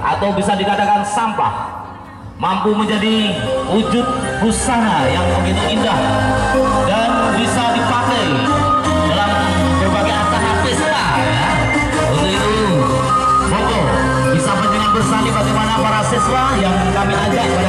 atau bisa dikatakan sampah mampu menjadi wujud busana yang begitu indah dan bisa dipakai dalam berbagai acara pesta ya. Untuk itu, Boko bisa dengan bersani bagaimana para siswa yang kami ajak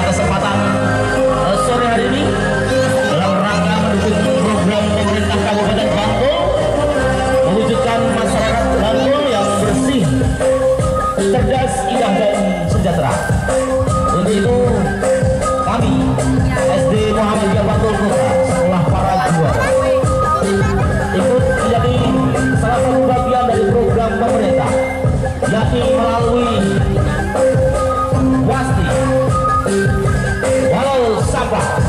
wasti. Walau sampah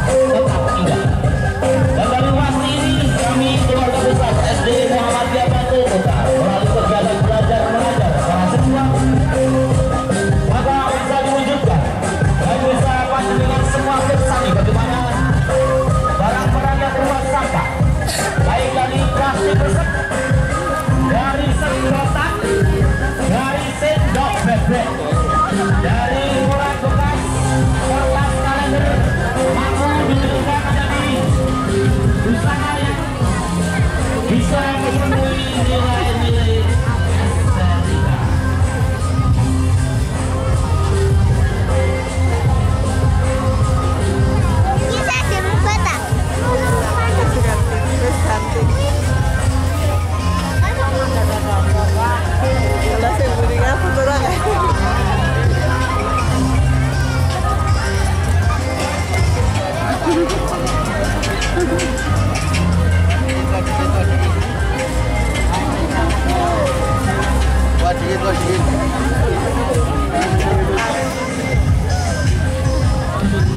dari koran bekas kertas kalender mampu diwujudkan menjadi busana bisa memenuhi nilai-nilai